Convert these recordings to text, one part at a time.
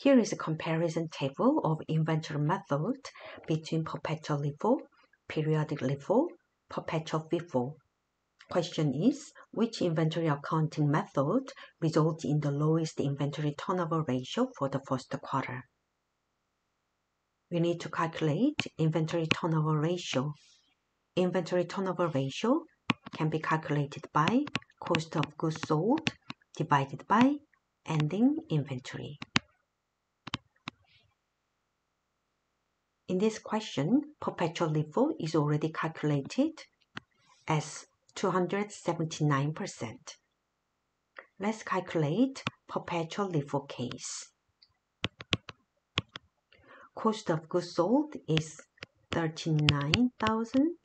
Here is a comparison table of inventory method between perpetual LIFO, periodic LIFO, perpetual FIFO. Question is, which inventory accounting method results in the lowest inventory turnover ratio for the first quarter? We need to calculate inventory turnover ratio. Inventory turnover ratio can be calculated by cost of goods sold divided by ending inventory. In this question, perpetual LIFO is already calculated as 279%. Let's calculate perpetual LIFO case. Cost of goods sold is 39,000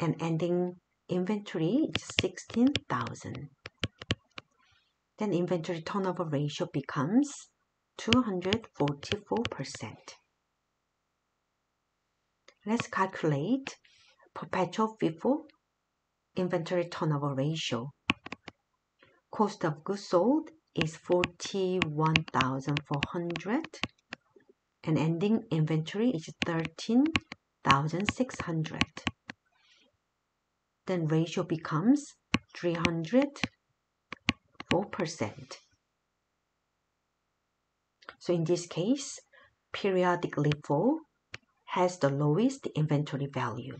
and ending inventory is 16,000. Then inventory turnover ratio becomes 244%. Let's calculate perpetual FIFO inventory turnover ratio. Cost of goods sold is 41,400 and ending inventory is 13,600. Then ratio becomes 304%. So in this case, periodic LIFO has the lowest inventory value.